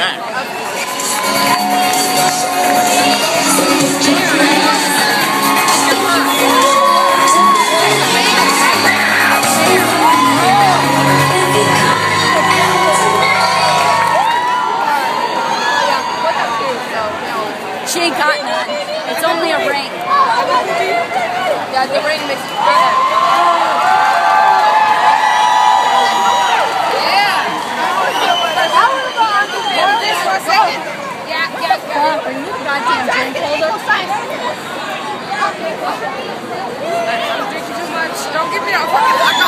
She ain't got none. It's only a ring. Yeah, the ring makes it better. goddamn drink holder. I'm too much. Don't give me a fucking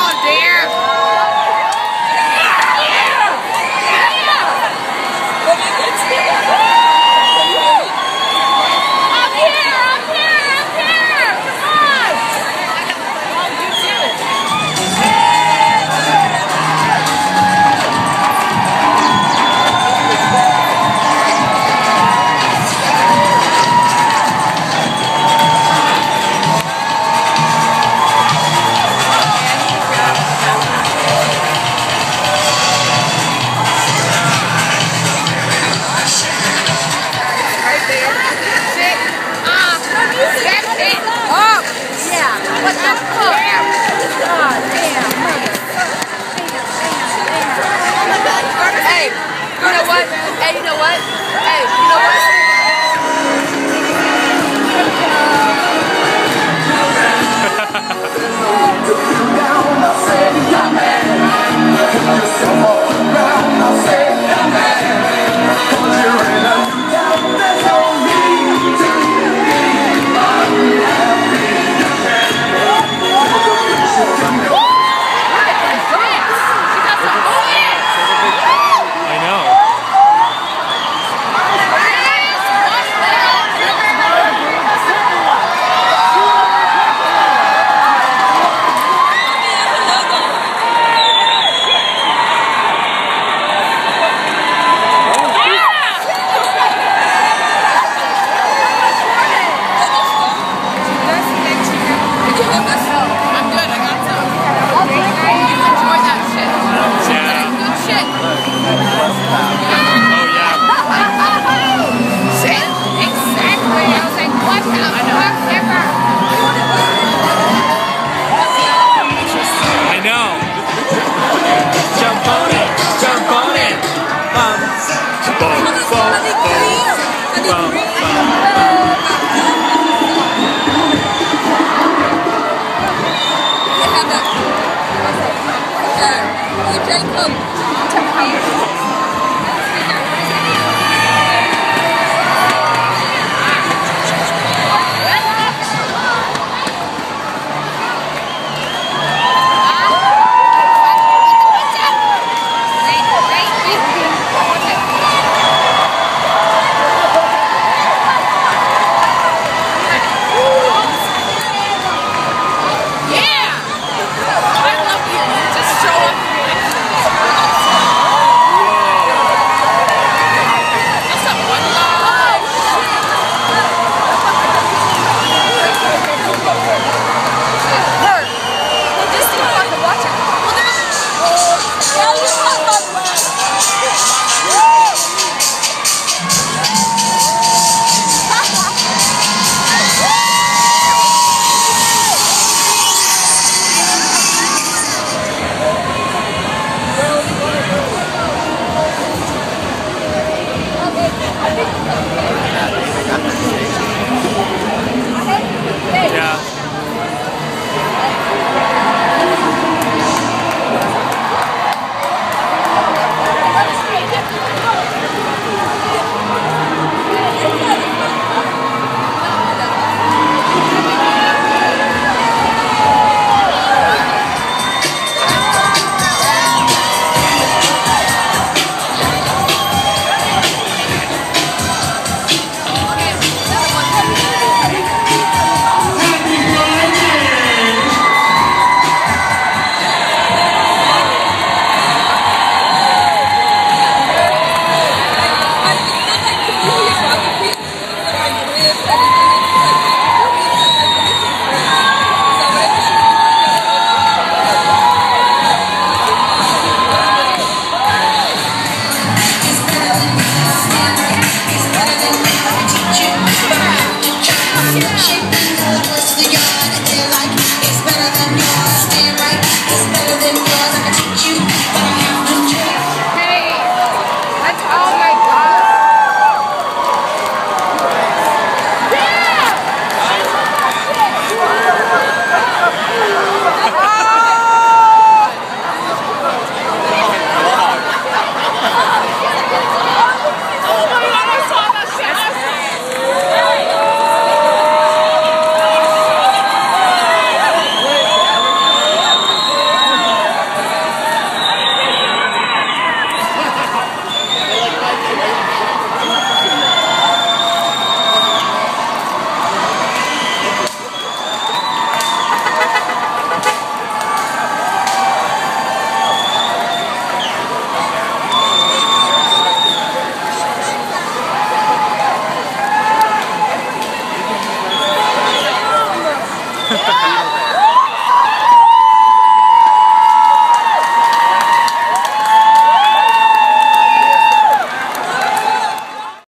well,